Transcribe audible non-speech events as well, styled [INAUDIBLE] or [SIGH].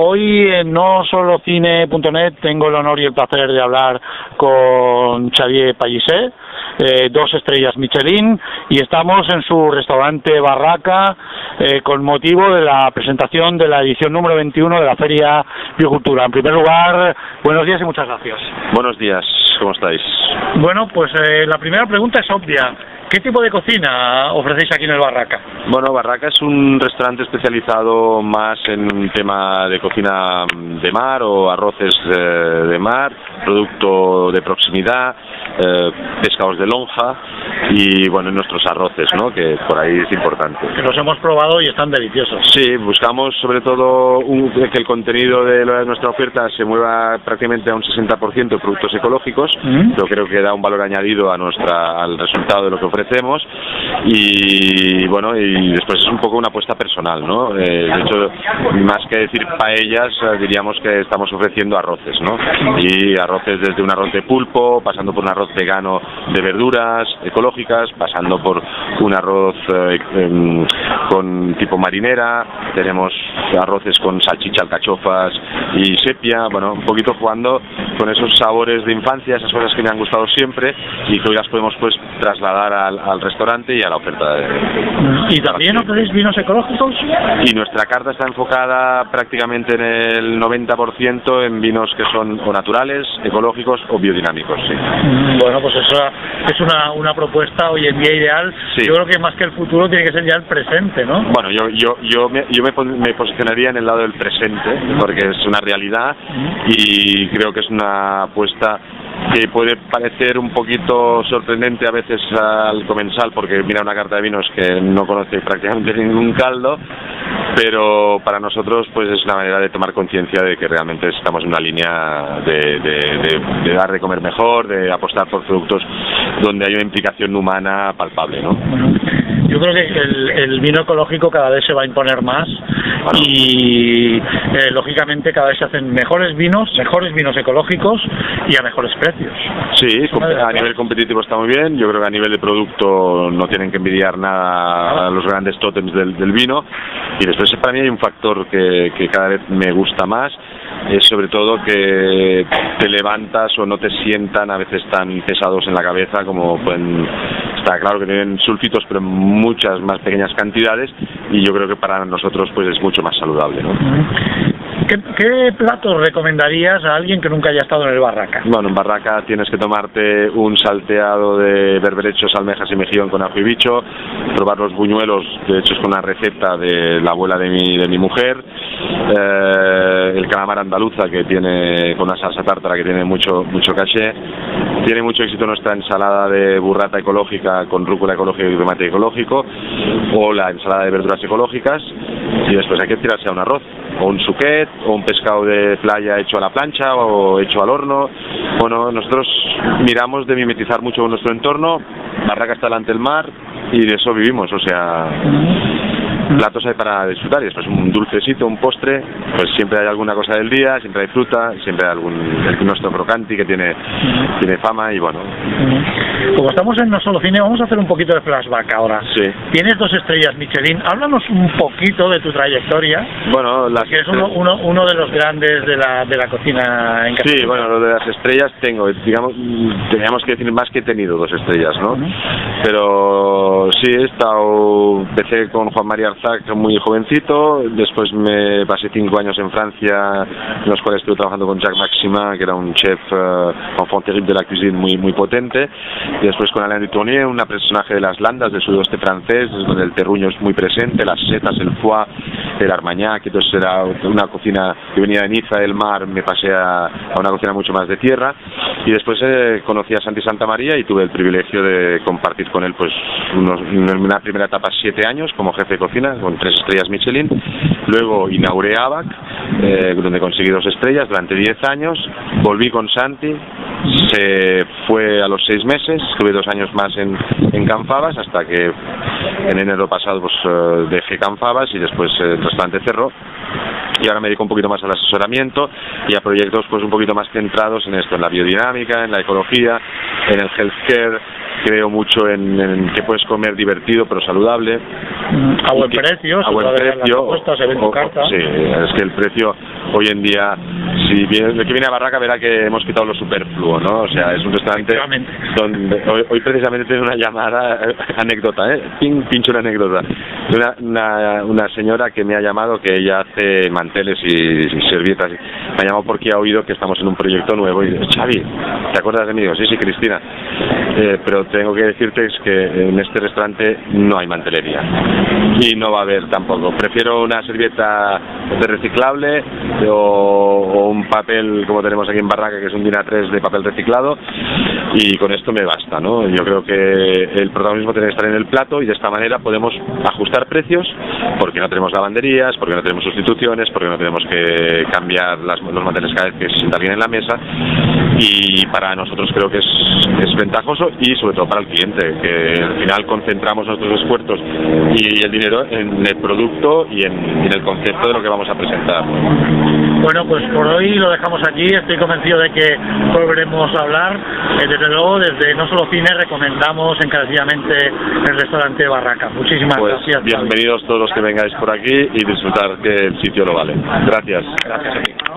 Hoy en no solo cine.net tengo el honor y el placer de hablar con Xavier Pallisé, eh, dos estrellas Michelin, y estamos en su restaurante Barraca eh, con motivo de la presentación de la edición número 21 de la Feria Biocultura. En primer lugar, buenos días y muchas gracias. Buenos días, ¿cómo estáis? Bueno, pues eh, la primera pregunta es obvia. ¿Qué tipo de cocina ofrecéis aquí en el Barraca? Bueno, Barraca es un restaurante especializado más en un tema de cocina de mar o arroces de mar, producto de proximidad, eh, pescados de lonja y bueno, nuestros arroces, ¿no? Que por ahí es importante. Que los hemos probado y están deliciosos. Sí, buscamos sobre todo un, que el contenido de nuestra oferta se mueva prácticamente a un 60% de productos ecológicos. Mm. Yo creo que da un valor añadido a nuestra al resultado de lo que ofrecemos y bueno, y después es un poco una apuesta personal, ¿no? Eh, de hecho, más que decir paellas, eh, diríamos que estamos ofreciendo arroces, ¿no? Y arroces desde un arroz de pulpo, pasando por un arroz vegano de verduras pasando por un arroz eh, em, con tipo marinera, tenemos arroces con salchicha, alcachofas y sepia, bueno, un poquito jugando con esos sabores de infancia, esas cosas que me han gustado siempre y que hoy las podemos pues trasladar al, al restaurante y a la oferta. De, ¿Y también ofrecéis vinos ecológicos? y nuestra carta está enfocada prácticamente en el 90% en vinos que son o naturales, ecológicos o biodinámicos, sí. Bueno, pues eso es una, una propuesta hoy en día ideal. Sí. Yo creo que más que el futuro tiene que ser ya el presente, ¿no? Bueno, yo, yo, yo, me, yo me, me posicionaría en el lado del presente, porque es una realidad y creo que es una apuesta que puede parecer un poquito sorprendente a veces al comensal, porque mira una carta de vinos que no conoce prácticamente [LAUGHS] ningún caldo, pero para nosotros pues es una manera de tomar conciencia de que realmente estamos en una línea de- de- de dar de comer mejor, de apostar por productos donde hay una implicación humana palpable, ¿no? Yo creo que el, el vino ecológico cada vez se va a imponer más y eh, lógicamente cada vez se hacen mejores vinos, mejores vinos ecológicos y a mejores precios. Sí, a nivel competitivo está muy bien. Yo creo que a nivel de producto no tienen que envidiar nada a los grandes tótems del, del vino. Y después para mí hay un factor que, que cada vez me gusta más, es sobre todo que te levantas o no te sientan a veces tan pesados en la cabeza como pueden... Está claro que tienen sulfitos, pero en muchas más pequeñas cantidades y yo creo que para nosotros pues es mucho más saludable, ¿no? ¿Qué, qué platos recomendarías a alguien que nunca haya estado en el Barraca? Bueno, en Barraca tienes que tomarte un salteado de berberechos, almejas y mejillón con ajo y bicho, probar los buñuelos, de hecho es con una receta de la abuela de mi, de mi mujer, eh, el calamar andaluza que tiene con una salsa tártara que tiene mucho mucho caché, tiene mucho éxito nuestra ensalada de burrata ecológica con rúcula ecológica y tomate ecológico, o la ensalada de verduras ecológicas, y después hay que tirarse a un arroz, o un suquet, o un pescado de playa hecho a la plancha o hecho al horno. Bueno, nosotros miramos de mimetizar mucho nuestro entorno, Barraca está delante del mar y de eso vivimos, o sea, platos hay para disfrutar y después un dulcecito, un postre, pues siempre hay alguna cosa del día, siempre hay fruta, siempre hay algún, el nuestro crocanti que tiene, tiene fama y bueno, Como estamos en No Solo Cine, vamos a hacer un poquito de flashback ahora. sí. Tienes dos estrellas Michelin. Háblanos un poquito de tu trayectoria, Bueno, las que es uno, uno, uno de los grandes de la, de la cocina en Sí, Cataluña. bueno, lo de las estrellas tengo, digamos, teníamos que decir más que he tenido dos estrellas, ¿no? Ujú. Pero sí, he estado, empecé con Juan María Arzac muy jovencito, después me pasé cinco años en Francia, en los cuales estuve trabajando con Jacques Maxima, que era un chef eh, enfant terrible de la cuisine muy, muy potente, y después con Alain Dutournier, un personaje de las landas del sudoeste francés, donde el terruño es muy presente, las setas, el foie, el armagnac, entonces era una cocina que venía de Niza, del mar, me pasé a, a una cocina mucho más de tierra, y después eh, conocí a Santi Santa María y tuve el privilegio de compartir con él pues unos, una primera etapa siete años como jefe de cocina con tres estrellas Michelin. Luego inauguré ABAC eh, donde conseguí dos estrellas durante diez años. Volví con Santi se fue a los seis meses estuve dos años más en, en Canfabas hasta que en enero pasado pues eh, dejé Canfabas y después eh, el restaurante cerró y ahora me dedico un poquito más al asesoramiento y a proyectos pues un poquito más centrados en esto, en la biodinámica, en la ecología, en el healthcare, creo mucho en, en que puedes comer divertido pero saludable. A buen que- precio, a buen precio. o- carta. Sí, es que el precio hoy en día, si viene, el que viene a Barraca verá que hemos quitado lo superfluo, ¿no? O sea, es un restaurante donde hoy, precisamente tiene una llamada, anécdota, ¿eh? pincho una anécdota, una, una, una señora que me ha llamado que ella hace manteles y, servietas. Me ha llamado porque ha oído que estamos en un proyecto nuevo y dice, Xavi, ¿te acuerdas de mí? sí, sí, Cristina. Eh, pero tengo que decirte es que en este restaurante no hay mantelería y no va a haber tampoco. Prefiero una servieta de reciclable o, un papel como tenemos aquí en Barraca que es un DIN A3 de papel reciclado y con esto me basta, ¿no? Yo creo que el protagonismo tiene que estar en el plato y de esta manera podemos ajustar precios porque no tenemos lavanderías, porque no tenemos sustituciones, porque no tenemos que cambiar las, los manteles cada vez que se sienta bien en la mesa y para nosotros creo que es, es ventajoso y sobre todo para el cliente, que al final concentramos nuestros esfuerzos y el dinero en el producto y en, el concepto de lo que vamos a presentar. Bueno, pues por hoy lo dejamos aquí. Estoy convencido de que volveremos a hablar. Eh, desde luego, desde No Solo Cine recomendamos encarecidamente el restaurante Barraca. Muchísimas pues, gracias. Bienvenidos todos los que vengáis por aquí y disfrutar que el sitio lo vale. Gracias. Gracias.